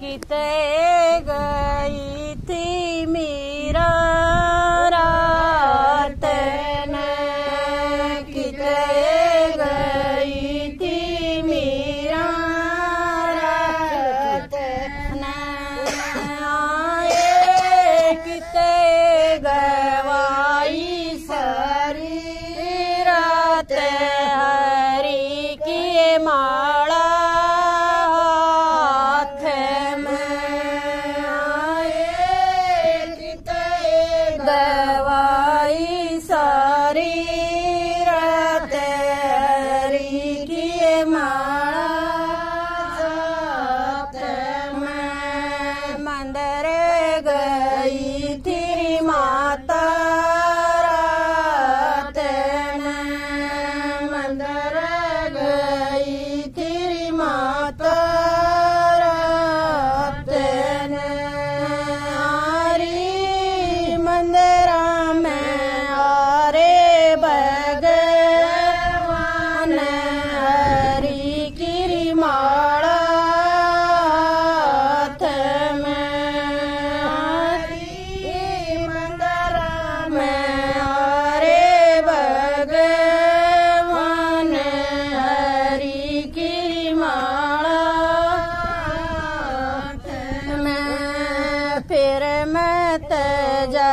कितने गई थी मीरा रात कितने Yeah.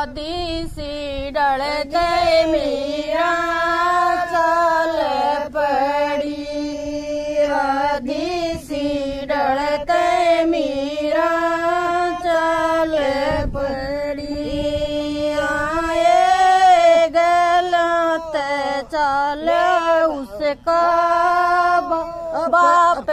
छाती सी डर मीरा चल पड़ी। छाती सी डर मीरा चल पड़ी। आए गलत चल उसका बाप